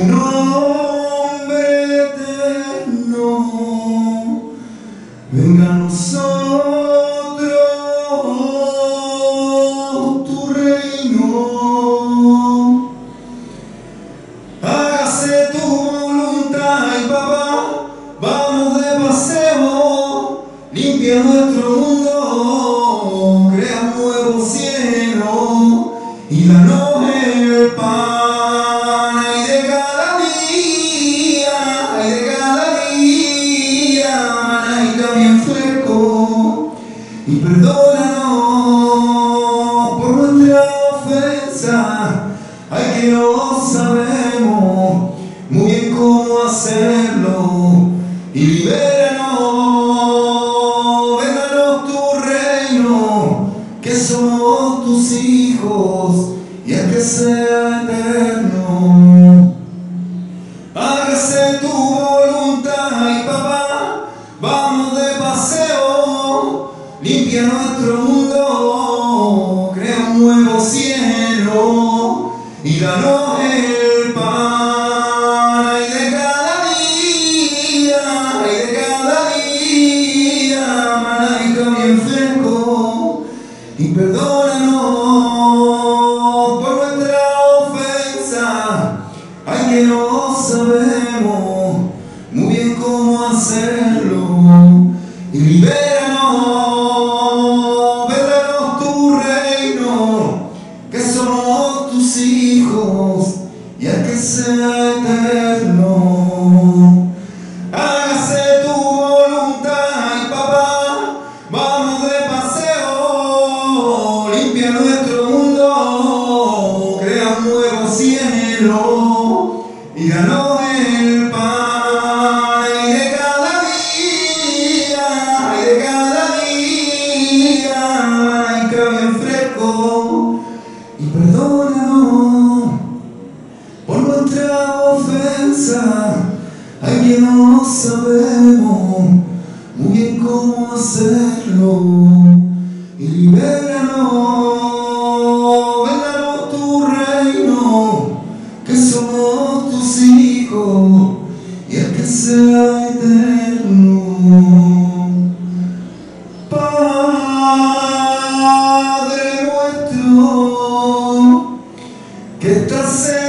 Un nombre eterno venga a nosotros tu reino. Hágase tu voluntad y papá. Vamos de paseo limpia nuestro mundo. Ay que no sabemos muy bien cómo hacerlo y libéranos, vénganos tu reino, que somos tus hijos y el que sea eterno. Hágase tu voluntad, ay papá, vamos de paseo, limpia nuestro mundo, crea un nuevo cielo y danos el pan. Y de cada día, y de cada día, maná bien fresco. Y perdónanos por nuestra ofensa, ay que no sabemos muy bien cómo hacerlo. Y libéranos, y bien fresco y perdónanos por nuestra ofensa, ay que no sabemos muy bien cómo hacerlo que estás